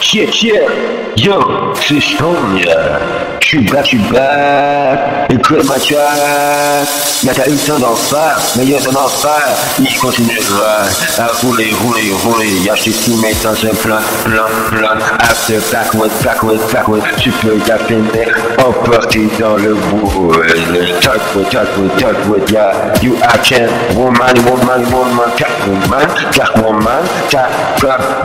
Shit, shit, yo, c'est Stone, tu bats, tu bats, écoute ma track, y'a t'as eu le temps d'en faire, mais y'a d'en en faire, il continuera à rouler, rouler, rouler, y'a chez tous mes temps un plan, plan, plan, after, backward, backward, backward, tu peux t'affiner, emporter dans le wood, talkwood, talkwood, talkwood, yeah, you action, woman, woman, woman, cat woman, cat woman, cat,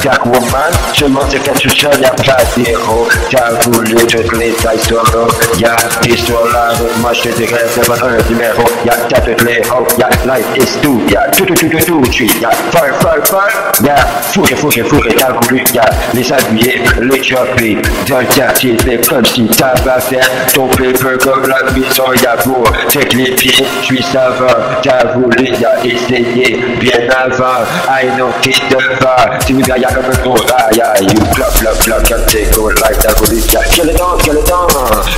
cat woman, seulement c'est tu sors, y'a pas d'héros, t'as voulu toutes les tailles solo, y'a des là, moi je te dirais, c'est pas un numéro, y'a t'as toutes les hauts, y'a life is tout, y'a tout, tout, tout, tout, tout, y'a fire, fire, fire, y'a fourré, fourré, fourré, t'as voulu, y'a les habillés, les chopper, dans le quartier, c'est comme si t'avais fait ton paper comme la mission, y'a pour, check les pieds, je suis savant, t'as voulu, y'a essayé, bien avant, I know t'es devant, tu me y'a comme un gros rail, you clap, clap, clap, can't take life, t'as voulu, y'a skeleton, skeleton,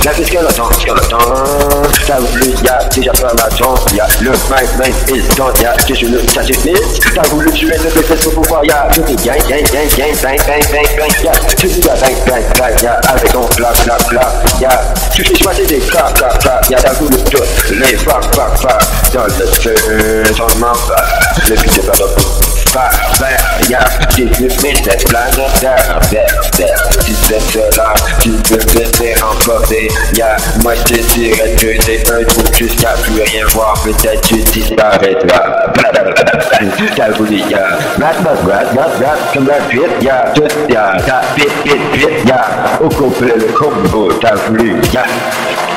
la vie skeleton, skeleton, t'as voulu, y'a déjà pas la tombe, y'a le mic, mic is done, y'a que je le sacrifice, t'as voulu tuer le business pour pouvoir, y'a tout. Est gang, gang, gang, gang, bang, bang, bang, bang, y'a tu dis y'a bang, bang, bang, y'a. Avec ton clap, clap, clap, y'a tu fais choisir des clap, clap, clap, y'a t'as voulu tout, les fuck, fuck, fuck, dans le feu, ton membre, le but de pas de pas y'a j'ai vu mes cette planète terre, terre, terre, tu sais cela, tu peux te faire emporter, y'a moi je te dirais que t'es un trou jusqu'à plus rien voir, peut-être tu disparaîtras, t'as voulu, y'a rat, rat, rat, rat, rat, comme la pite, y'a tout, y'a ta pite, pite, pite, y'a au complet le combo, t'as voulu, y'a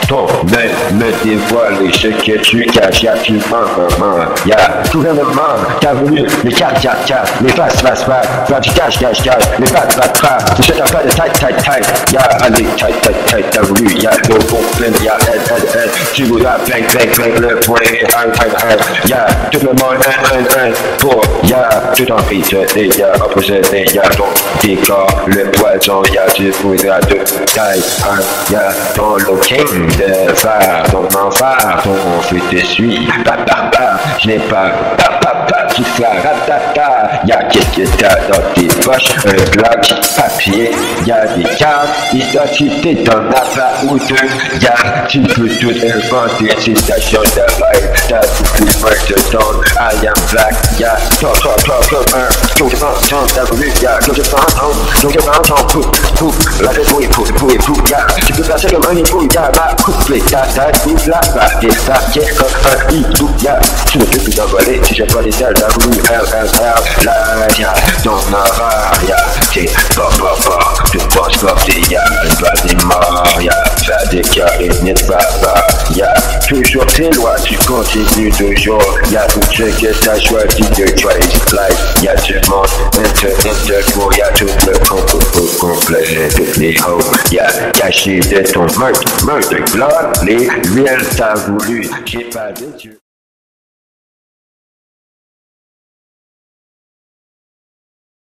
ton œil me dévoile ce que tu caches, tu maman, y'a gouvernement, t'as voulu, les 4, 4, 4, les face, face, faire du cash, cash, cash, les pattes, pattes, pattes, tu sais, t'as pas de tight, tight, tight, y'a allez, tight, tight, tight, t'as voulu, y'a le bon plein, y'a elle, elle, elle, tu voudras plein, plein, plein, le point un, un, un, y'a tout le monde, un, un, un, pour, y'a tout en et y'a opposé, y'a ton décor, le poison, y'a tu voudras de taille, un, y'a ton looking de faire, ton enfer, ton feu te suit, pa, pa, pa, je n'ai pas, pa, tout ça, ratata, y'a qu'est-ce dans tes poches, un bloc, papier, y'a des cartes, identité, t'en as pas ou deux, y'a, tu peux tout inventer, c'est station de live, t'as de mains de ton, I am black, y'a, toi, toi, toi, comme un, pou, la tête tu peux passer comme un époux, y'a, ma couplé, ta tête, ou la et ça, tu ne peux plus t'envoler, si j'ai pas les elle, elle, elle, la, ton horreur, y'a, t'es, pas, pas, pas, tu penses pas, t'es, y'a, pas des morts, y'a, faire des pas, pas, y'a, toujours tes lois, tu continues toujours, y'a tout ce que t'as choisi de trace life, y'a tout le monde, internet de gros, y'a tout le complot complet, toutes les hoes, y'a caché de ton meurtre, meurtre, blood, les réels t'as voulu, j'ai pas de Dieu.